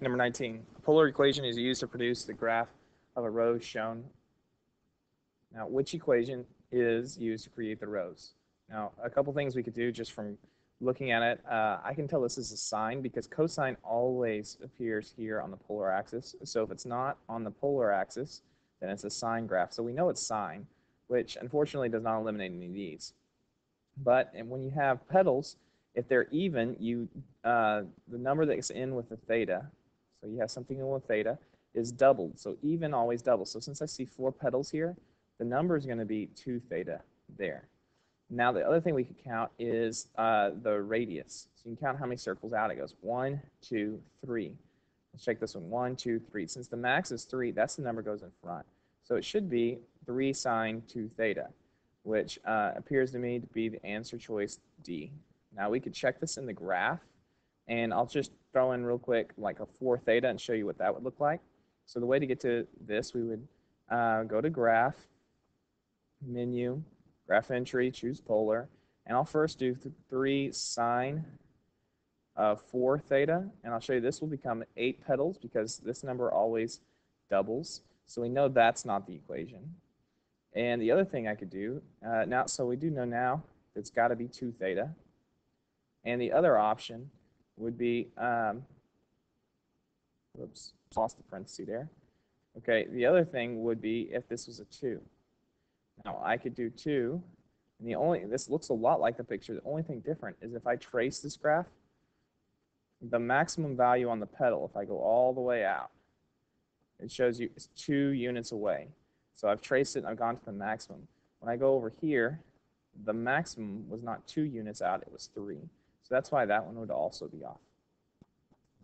Number 19, a polar equation is used to produce the graph of a rose shown. Now, which equation is used to create the rose? Now, a couple things we could do just from looking at it. Uh, I can tell this is a sine because cosine always appears here on the polar axis. So if it's not on the polar axis, then it's a sine graph. So we know it's sine, which unfortunately does not eliminate any of these. But and when you have petals, if they're even, you uh, the number that's in with the theta, so you have something in with theta, is doubled. So even always doubles. So since I see four petals here, the number is going to be 2 theta there. Now the other thing we could count is uh, the radius. So you can count how many circles out it goes. One, two, three. Let's check this one. One, two, three. Since the max is 3, that's the number goes in front. So it should be 3 sine 2 theta, which uh, appears to me to be the answer choice D. Now we could check this in the graph, and I'll just throw in real quick like a 4 theta and show you what that would look like. So the way to get to this, we would uh, go to graph, menu, graph entry, choose polar, and I'll first do th 3 sine of 4 theta, and I'll show you this will become 8 petals because this number always doubles. So we know that's not the equation. And the other thing I could do, uh, now, so we do know now it's got to be 2 theta. And the other option would be, um, lost the parenthesis there. Okay, the other thing would be if this was a 2. Now I could do 2, and the only, this looks a lot like the picture, the only thing different is if I trace this graph, the maximum value on the petal, if I go all the way out, it shows you it's 2 units away. So I've traced it and I've gone to the maximum. When I go over here, the maximum was not 2 units out, it was 3. So that's why that one would also be off.